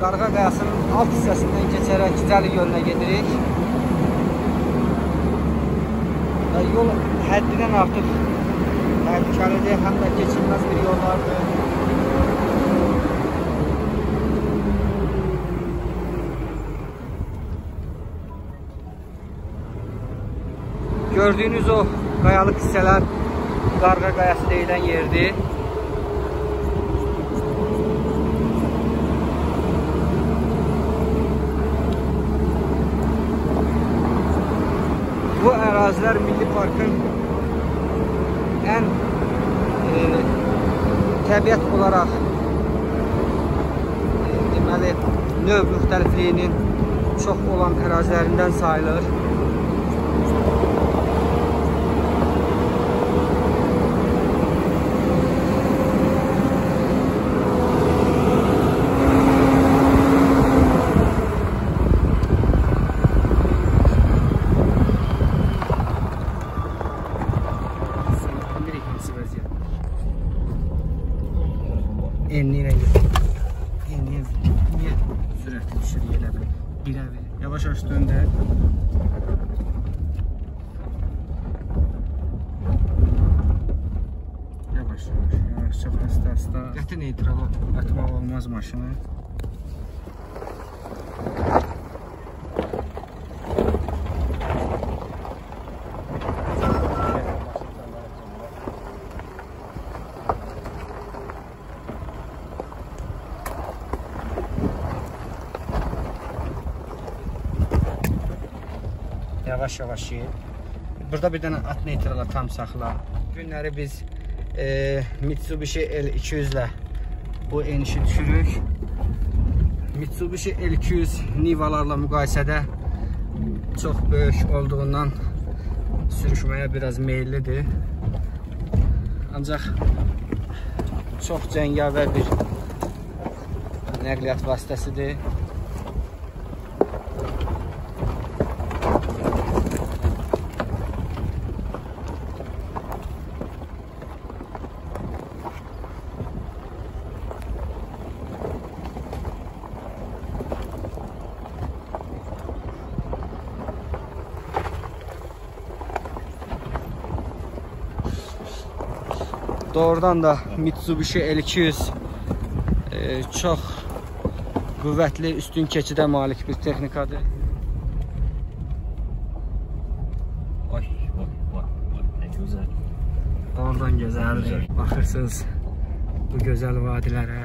qayasının alt hissəsindən keçərək Cəli gölünə gedirik. Və yol həddindən artıq təhlükəlidir, həm də keçilməz bir yollardır. Gördüyünüz o qayalıq hissələr Qarğa qayası deyilən yerdir. Ərazilər Milli Parkın ən e, təbiət olaraq e, deməli növ müxtəlifliyinin çox olan ərazilərindən sayılır. Enli ilə enli niyə sürətli düşür yerə bir birə ver. Yavaş yavaş döndər. Yavaş yavaş, çox asta asta. Qəti neytral atmaq olmaz maşını. Yavaş-yavaş ye. Burada bir dənə at neytrala tam saxla. Günləri biz e, Mitsubishi L200 ilə bu enişi düşürük. Mitsubishi L200 Nivalarla müqayisədə çox böyük olduğundan sürüşməyə biraz meyillidir. Ancaq çox cəngavər bir nəqliyyat vasitəsidir. Doğrudan da Mitsubishi L200 e, çox qüvvətli üstün keçidə malik bir texnikadır. Ay, bak, bak, bak, ne güzel. Oradan gözəldir. Baxırsınız bu gözəl vadilərə.